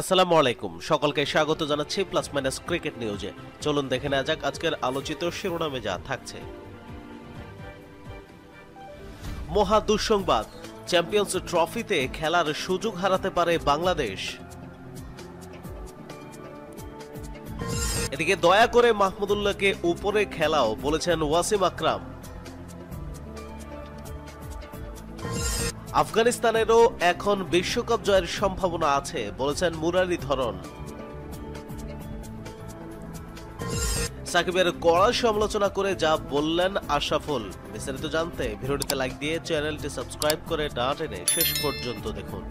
আসসালামু আলাইকুম। সকলকে স্বাগত জানাচ্ছি প্লাস মাইনাস ক্রিকেট নিউজে চলুন দেখে নেওয়া যাক আজকের আলোচিত শিরোনামে যা থাকছে। মহা দুঃসংবাদ। চ্যাম্পিয়ন্স ট্রফিতে খেলার সুযোগ হারাতে পারে বাংলাদেশ। এদিকে দয়া করে মাহমুদুল্লাহকে উপরে খেলাও, বলেছেন ওয়াসিম আকরাম। আফগানিস্তানেরও এখন বিশ্বকাপ জয়ের সম্ভাবনা আছে, বলেছেন মুরারি ধরন। সাকিবের কড়া সমালোচনা করে যা বললেন আশরাফুল। বিস্তারিত জানতে ভিডিওটিতে লাইক দিয়ে চ্যানেলটি সাবস্ক্রাইব করে না টেনে শেষ পর্যন্ত দেখুন।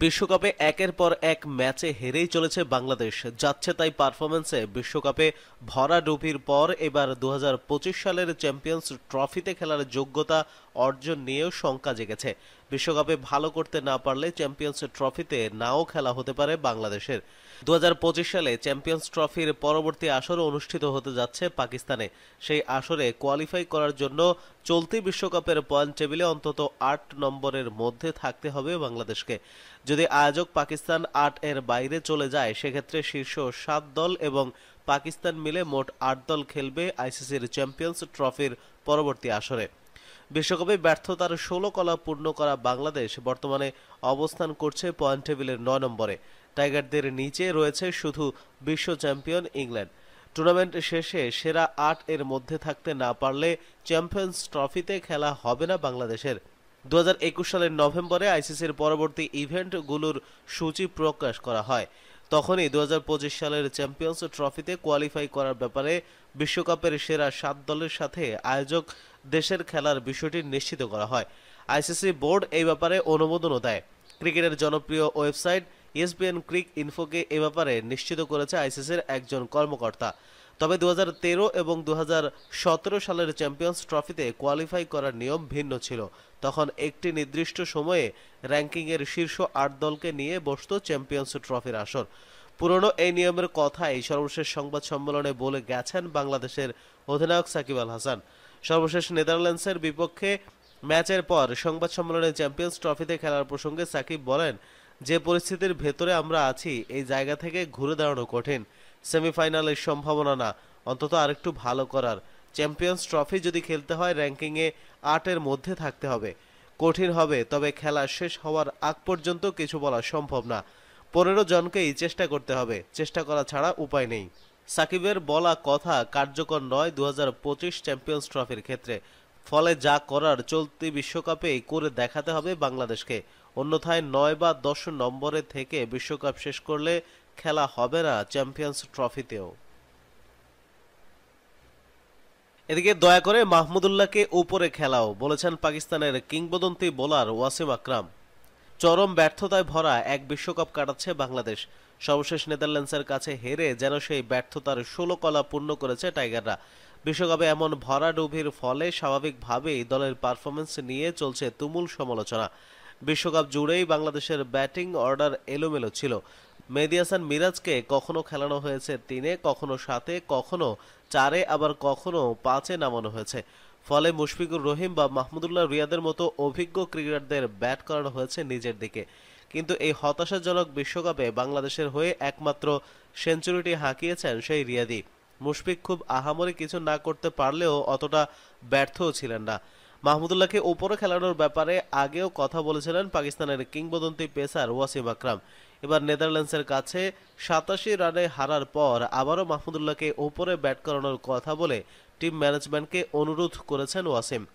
বিশ্বকাপে একের পর এক ম্যাচে হেরেই চলেছে বাংলাদেশ। যাচ্ছে তাই পারফরমেন্সে বিশ্বকাপে ভরা ডুপির পর এবার দু হাজার পঁচিশ সালের চ্যাম্পিয়ন্স ট্রফিতে খেলার যোগ্যতা অর্জন নিয়েও শঙ্কা জেগেছে। বিশ্বকাপে ভালো করতে না পারলে চ্যাম্পিয়ন্স ট্রফিতে নাও খেলা হতে পারে বাংলাদেশের। দু হাজার পঁচিশ সালে চ্যাম্পিয়ন্স ট্রফির পরবর্তী আসর অনুষ্ঠিত হতে যাচ্ছে পাকিস্তানে। সেই আসরে কোয়ালিফাই করার জন্য চলতি বিশ্বকাপের পয়েন্ট টেবিলে অন্তত আট নম্বরের মধ্যে থাকতে হবে বাংলাদেশকে। যদি আয়োজক পাকিস্তান আট এর বাইরে চলে যায়, সেক্ষেত্রে শীর্ষ সাত দল এবং পাকিস্তান মিলে মোট আট দল খেলবে আইসিসির চ্যাম্পিয়ন্স ট্রফির পরবর্তী আসরে। বিশ্বকাপে ব্যর্থতার ষোলো কলা পূর্ণ করা বাংলাদেশ বর্তমানে অবস্থান করছে পয়েন্ট টেবিলের নয় নম্বরে। টাইগারদের নিচে রয়েছে শুধু বিশ্ব চ্যাম্পিয়ন ইংল্যান্ড। টুর্নামেন্ট শেষে সেরা আট এর মধ্যে থাকতে না পারলে চ্যাম্পিয়ন্স ট্রফিতে খেলা হবে না বাংলাদেশের। দু হাজার একুশ সালের নভেম্বরে আইসিসির পরবর্তী ইভেন্টগুলোর সূচি প্রকাশ করা হয়। তখনই দুহাজার পঁচিশ সালের চ্যাম্পিয়ন্স ট্রফিতে কোয়ালিফাই করার ব্যাপারে বিশ্বকাপের সেরা সাত দলের সাথে আয়োজক দেশের খেলার বিষয়টি নিশ্চিত করা হয়। আইসিসি বোর্ড এই ব্যাপারে অনুমোদনও দেয়। ক্রিকেটের জনপ্রিয় ওয়েবসাইট ইএসপিএন ক্রিক ইনফোকে এ ব্যাপারে নিশ্চিত করেছে আইসিসির একজন কর্মকর্তা। তবে দু হাজার তেরো এবং দু হাজার সতেরো সালের চ্যাম্পিয়ন্স ট্রফিতে কোয়ালিফাই করার নিয়ম ভিন্ন ছিল। তখন একটি নির্দিষ্ট সময়ে র্যাঙ্কিংয়ের শীর্ষ আট দলকে নিয়ে বসত চ্যাম্পিয়ন্স ট্রফির আসর। পুরনো এই নিয়মের কথাই সর্বশেষ সংবাদ সম্মেলনে বলে গেছেন বাংলাদেশের অধিনায়ক সাকিব আল হাসান। সর্বশেষ নেদারল্যান্ডসের বিপক্ষে ম্যাচের পর সংবাদ সম্মেলনে চ্যাম্পিয়ন্স ট্রফিতে খেলার প্রসঙ্গে সাকিব বলেন, যে পরিস্থিতির ভেতরে আমরা আছি, এই জায়গা থেকে ঘুরে দাঁড়ানো কঠিন। সেমিফাইনালের সম্ভাবনা না। অন্তত আরেকটু ভালো করার। চ্যাম্পিয়ন্স ট্রফি যদি খেলতে হয়, র্যাঙ্কিংয়ে আটের মধ্যে থাকতে হবে। কঠিন হবে, তবে খেলা শেষ হওয়ার আগ পর্যন্ত কিছু বলা সম্ভব না। পনেরো জনকেই চেষ্টা করতে হবে। চেষ্টা করা ছাড়া উপায় নেই। সাকিবের বলা কথা কার্যকর নয় দু চ্যাম্পিয়ন্স ট্রফির ক্ষেত্রে। ফলে যা করার চলতি বিশ্বকাপেই করে দেখাতে হবে বাংলাদেশকে। অন্যথায় নয় বা দশ নম্বরে থেকে বিশ্বকাপ শেষ করলে খেলা হবে না চ্যাম্পিয়ন্স ট্রফিতেও। এদিকে দয়া করে মাহমুদুল্লাহকে উপরে খেলাও, বলেছেন পাকিস্তানের কিংবদন্তি বোলার ওয়াসিম আকরাম। চরম ব্যর্থতায় ভরা এক বিশ্বকাপ কাটাচ্ছে বাংলাদেশ। সর্বশেষ নেদারল্যান্ডসের কাছে হেরে যেন সেই ব্যর্থতার ষোলো কলা পূর্ণ করেছে টাইগাররা। বিশ্বকাপে এমন ভরাডুবির ফলে স্বাভাবিকভাবেই দলের পারফরমেন্স নিয়ে চলছে তুমুল সমালোচনা। বিশ্বকাপ জুড়েই বাংলাদেশের ব্যাটিং অর্ডার এলোমেলো ছিল। মেহেদি হাসান মিরাজকে কখনো খেলানো হয়েছে তিনে, কখনো সাতে, কখনো চারে, আবার কখনো পাঁচে নামানো হয়েছে। ফলে মুশফিকুর রহিম বা মাহমুদুল্লাহ রিয়াদের মতো অভিজ্ঞ ক্রিকেটারদের ব্যাট করানো হয়েছে নিজের দিকে। কিন্তু এই হতাশাজনক বিশ্বকাপে বাংলাদেশের হয়ে একমাত্র সেঞ্চুরিটি হাঁকিয়েছেন সেই রিয়াদি। মুশফিক খুব আহামরি কিছু না করতে পারলেও অতটা ব্যর্থও ছিলেন না। মাহমুদুল্লাহকে উপরে খেলানোর ব্যাপারে আগেও কথা বলেছিলেন পাকিস্তানের কিংবদন্তি পেসার ওয়াসিম আকরাম। এবার নেদারল্যান্ডসের কাছে সাতাশি রানে হারার পর আবারও মাহমুদুল্লাহকে ওপরে ব্যাট করানোর কথা বলে টিম ম্যানেজমেন্টকে অনুরোধ করেছেন ওয়াসিম।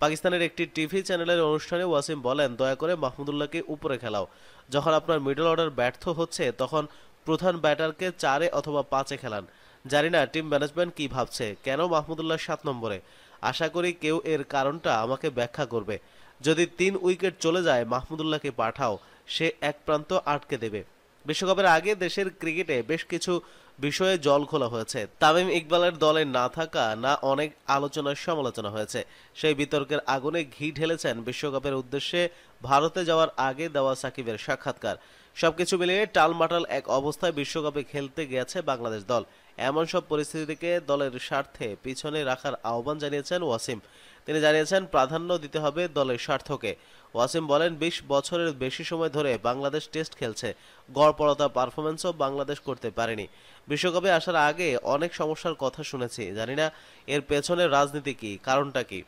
পাকিস্তানের একটি টিভি চ্যানেলের অনুষ্ঠানে ওয়াসিম বলেন, দয়া করে মাহমুদুল্লাহকে উপরে খেলাও। যখন আপনার মিডল অর্ডার ব্যর্থ হচ্ছে, তখন প্রধান ব্যাটারকে চারে অথবা পাঁচে খেলান। জানি না টিম ম্যানেজমেন্ট কি ভাবছে। কেন মাহমুদুল্লাহ সাত নম্বরে? আশা করি কেউ এর কারণটা আমাকে ব্যাখ্যা করবে। যদি তিন উইকেট চলে যায়, মাহমুদুল্লাহকে পাঠাও। সে এক প্রান্ত আটকে দেবে। বিশ্বকাপের আগে দেশের ক্রিকেটে বেশ কিছু বিষয়ে জল খোলা হয়েছে। তামিম ইকবালের দলে না থাকা, না অনেক আলোচনার সমালোচনা হয়েছে। সেই বিতর্কের আগুনে ঘি ঢেলেছেন বিশ্বকাপের উদ্দেশ্যে ভারতে যাওয়ার আগে দেওয়া সাকিবের সাক্ষাৎকার। সবকিছু মিলিয়ে টালমাটাল এক অবস্থায় বিশ্বকাপে খেলতে গেছে বাংলাদেশ দল। এমন সব পরিস্থিতিকে দলের স্বার্থে পিছনে রাখার আহ্বান জানিয়েছেন ওয়াসিম। তিনি জানিয়েছেন, প্রাধান্য দিতে হবে দলের স্বার্থকে। ওয়াসিম বলেন, বিশ বছরের বেশি সময় ধরে বাংলাদেশ টেস্ট খেলছে। গড়পড়তা পারফরমেন্সও বাংলাদেশ করতে পারেনি। বিশ্বকাপে আসার আগে অনেক সমস্যার কথা শুনেছি, জানি না এর পেছনের রাজনীতি কি, কারণটা কি?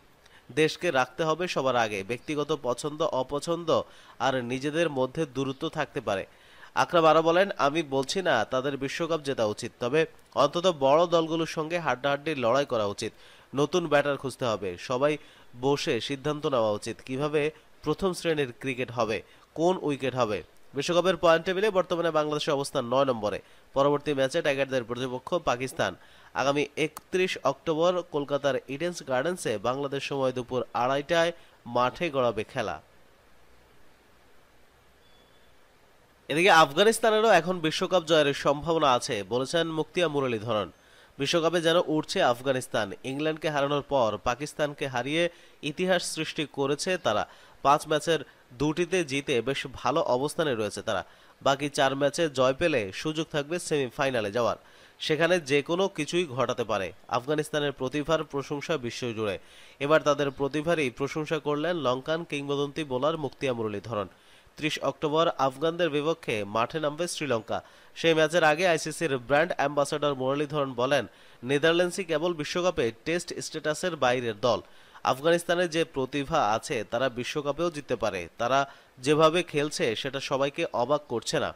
দেশকে রাখতে হবে সবার আগে, ব্যক্তিগত পছন্দ, অপছন্দ আর নিজেদের মধ্যে দূরত্ব থাকতে পারে। আকরাম আরও বলেন, আমি বলছি না, তাদের বিশ্বকাপ জেতা উচিত, তবে অন্তত বড় দলগুলোর সঙ্গে হাড্ডাহাড্ডি লড়াই করা উচিত। নতুন ব্যাটার খুঁজতে হবে। সবাই বসে সিদ্ধান্ত নেওয়া উচিত। কীভাবে প্রথম শ্রেণির ক্রিকেট হবে? কোন উইকেট হবে? বিশ্বকাপের পয়েন্ট টেবিলে বর্তমানে বাংলাদেশের অবস্থান নয় নম্বরে। পরবর্তী ম্যাচে টাইগারদের প্রতিপক্ষ পাকিস্তান। আগামী একত্রিশ অক্টোবর কলকাতার ইডেন্স গার্ডেন্সে বাংলাদেশ সময় দুপুর আড়াইটায় মাঠে গড়াবে খেলা। এদিকে আফগানিস্তানেরও এখন বিশ্বকাপ জয়ের সম্ভাবনা আছে, বলেছেন মুক্তিয়া মুরলীধরন বিশ্বকাপে যেন উঠছে আফগানিস্তান, ইংল্যান্ডকে হারানোর পর পাকিস্তানকে হারিয়ে ইতিহাস সৃষ্টি করেছে তারা। পাঁচ ম্যাচের দুটিতে জিতে বেশ ভালো অবস্থানে রয়েছে তারা। বাকি চার ম্যাচে জয় পেলে সুযোগ থাকবে সেমিফাইনালে যাওয়ার। সেখানে যে কোনো কিছুই ঘটাতে পারে। আফগানিস্তানের প্রতিভার প্রশংসা বিশ্বজুড়ে। এবার তাদের প্রতিভারই প্রশংসা করলেন লঙ্কান কিংবদন্তি বোলার মুক্তিয়া মুরলীধরন ত্রিশ অক্টোবর আফগানদের বিপক্ষে মাঠে নামবে শ্রীলঙ্কা। সেই ম্যাচের আগে আইসিসির ব্র্যান্ড অ্যাম্বাসাডর মুরলীধরন বলেন, নেদারল্যান্ডসই কেবল বিশ্বকাপে টেস্ট স্ট্যাটাসের বাইরের দল। আফগানিস্তানের যে প্রতিভা আছে, তারা বিশ্বকাপেও জিততে পারে। তারা যেভাবে খেলছে, সেটা সবাইকে অবাক করছে না।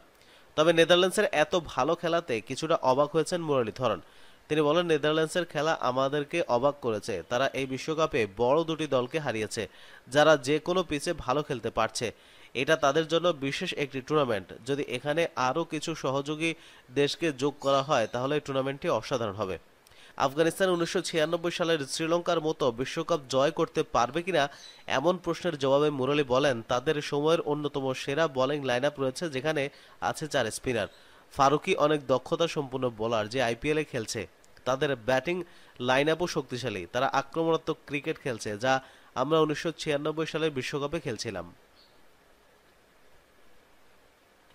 তবে নেদারল্যান্ডসের এত ভালো খেলাতে কিছুটা অবাক হয়েছেন মুরলীধরন। তিনি বলেন, নেদারল্যান্ডসের খেলা আমাদেরকে অবাক করেছে। তারা এই বিশ্বকাপে বড় দুটি দলকে হারিয়েছে, যারা যে কোনো পিচে ভালো খেলতে পারছে। এটা তাদের জন্য বিশেষ একটি টুর্নামেন্ট যদি এখানে আরও কিছু সহযোগী দেশকে যোগ করা হয়, তাহলে টুর্নামেন্টটি অসাধারণ হবে। আফগানিস্তান উনিশশো ছিয়ানব্বই সালের শ্রীলঙ্কার মতো বিশ্বকাপ জয় করতে পারবে কিনা, এমন প্রশ্নের জবাবে মুরলী বলেন, তাদের সময়ের অন্যতম সেরা বোলিং লাইন রয়েছে যেখানে আছে চার স্পিনার ফারুকি অনেক দক্ষতা সম্পন্ন বোলার যে আইপিএলে খেলছে। তাদের ব্যাটিং লাইন আপও শক্তিশালী। তারা আক্রমণাত্মক ক্রিকেট খেলছে, যা আমরা উনিশশো ছিয়ানব্বই সালের বিশ্বকাপে খেলছিলাম।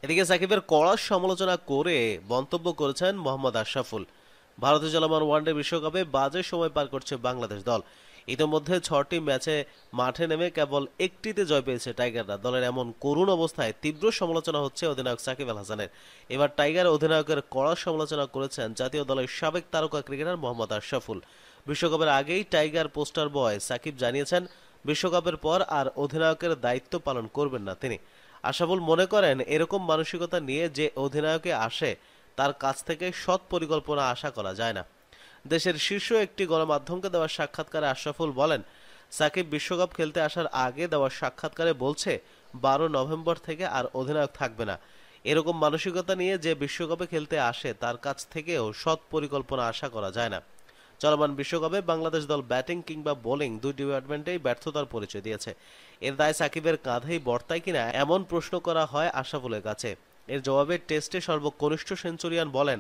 এদিকে সাকিবের কড়া সমালোচনা করে মন্তব্য করেছেন মোহাম্মদ আশরাফুল। ভারতে চলমান ওয়ানডে বিশ্বকাপে বাজে সময় পার করছে বাংলাদেশ দল। ইতোমধ্যে ছটি ম্যাচে মাঠে নেমে কেবল একটিতে জয় পেয়েছে টাইগাররা। দলের এমন করুণ অবস্থায় তীব্র সমালোচনা হচ্ছে অধিনায়ক সাকিব আল হাসানের। এবার টাইগার অধিনায়কের কড়া সমালোচনা করেছেন জাতীয় দলের সাবেক তারকা ক্রিকেটার মোহাম্মদ আশরাফুল। বিশ্বকাপের আগেই টাইগার পোস্টার বয় সাকিব জানিয়েছেন, বিশ্বকাপের পর আর অধিনায়কের দায়িত্ব পালন করবেন না তিনি। আশাফুল মনে করেন এরকম মানসিকতা নিয়ে যে অধিনায়কে আসে, তার কাছ থেকে সৎ পরিকল্পনা আশা করা যায় না। দেশের শীর্ষ একটি গণমাধ্যমকে দেওয়া সাক্ষাৎকারে আশরাফুল বলেন, সাকিব বিশ্বকাপ খেলতে আসার আগে দেওয়া সাক্ষাৎকারে বলছে, বারো নভেম্বর থেকে আর অধিনায়ক থাকবে না। এরকম মানসিকতা নিয়ে যে বিশ্বকাপে খেলতে আসে, তার কাছ থেকেও সৎ পরিকল্পনা আশা করা যায় না। চলমান বিশ্বকাপে বাংলাদেশ দল ব্যাটিং কিংবা বোলিং দুই ডিপার্টমেন্টেই ব্যর্থতার পরিচয় দিয়েছে। এর দায় সাকিবের কাঁধেই বর্তায় কিনা এমন প্রশ্ন করা হয় আশাফুলের কাছে। এর জবাবে টেস্টে সর্বকনিষ্ঠ সেঞ্চুরিয়ান বলেন,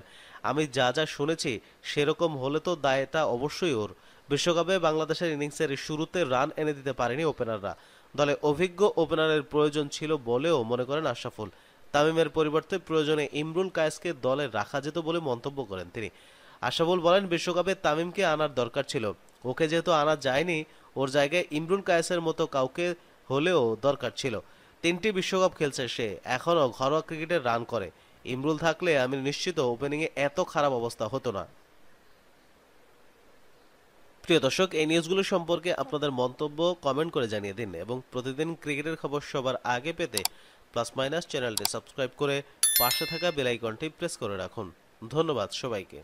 আমি যা যা শুনেছি, সেরকম হলে তো দায়টা অবশ্যই ওর। বিশ্বকাপে বাংলাদেশের ইনিংসের শুরুতে রান এনে দিতে পারেনি ওপেনাররা। দলে অভিজ্ঞ ওপেনারের প্রয়োজন ছিল বলেও মনে করেন আশরাফুল তামিমের পরিবর্তে প্রয়োজনে ইমরুল কায়েসকে দলে রাখা যেত বলে মন্তব্য করেন তিনি। আশাফুল বলেন, বিশ্বকাপে তামিমকে আনার দরকার ছিল। ওকে যেহেতু আনা যায়নি, ওর জায়গায় ইমরুল কায়েসের মতো কাউকে হলেও দরকার ছিল। তিনটি বিশ্বকাপ খেলছে সে এখনও ঘরোয়া ক্রিকেটে রান করে। ইমরুল থাকলে আমি নিশ্চিত ওপেনিংয়ে এত খারাপ অবস্থা হতো না। প্রিয় দর্শক, এই নিউজগুলো সম্পর্কে আপনাদের মন্তব্য কমেন্ট করে জানিয়ে দিন এবং প্রতিদিন ক্রিকেটের খবর সবার আগে পেতে প্লাস মাইনাস চ্যানেলটি সাবস্ক্রাইব করে পাশে থাকা বেল আইকনটি প্রেস করে রাখুন। ধন্যবাদ সবাইকে।